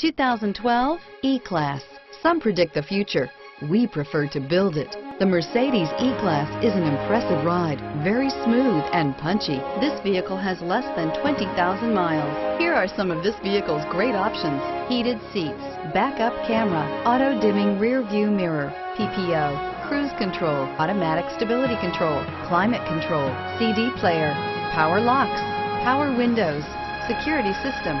2012 E-Class. Some predict the future. We prefer to build it. The Mercedes E-Class is an impressive ride, very smooth and punchy. This vehicle has less than 20,000 miles. Here are some of this vehicle's great options. Heated seats, backup camera, auto dimming rear view mirror, PPO, cruise control, automatic stability control, climate control, CD player, power locks, power windows, security system.